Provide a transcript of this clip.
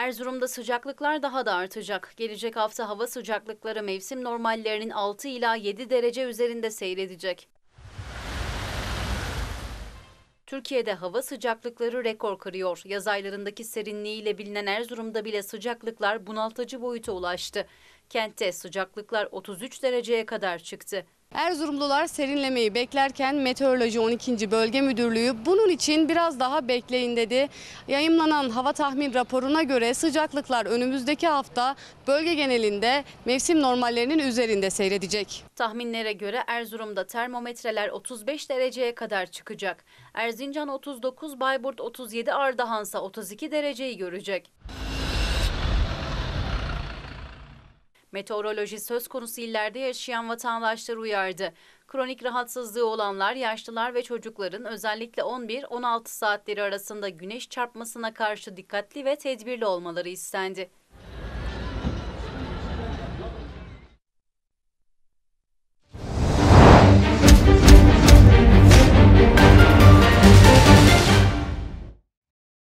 Erzurum'da sıcaklıklar daha da artacak. Gelecek hafta hava sıcaklıkları mevsim normallerinin 6 ila 7 derece üzerinde seyredecek. Türkiye'de hava sıcaklıkları rekor kırıyor. Yaz aylarındaki serinliğiyle bilinen Erzurum'da bile sıcaklıklar bunaltıcı boyuta ulaştı. Kentte sıcaklıklar 33 dereceye kadar çıktı. Erzurumlular serinlemeyi beklerken Meteoroloji 12. Bölge Müdürlüğü bunun için biraz daha bekleyin dedi. Yayımlanan hava tahmin raporuna göre sıcaklıklar önümüzdeki hafta bölge genelinde mevsim normallerinin üzerinde seyredecek. Tahminlere göre Erzurum'da termometreler 35 dereceye kadar çıkacak. Erzincan 39, Bayburt 37, Ardahansa 32 dereceyi görecek. Meteoroloji söz konusu illerde yaşayan vatandaşları uyardı. Kronik rahatsızlığı olanlar, yaşlılar ve çocukların özellikle 11-16 saatleri arasında güneş çarpmasına karşı dikkatli ve tedbirli olmaları istendi.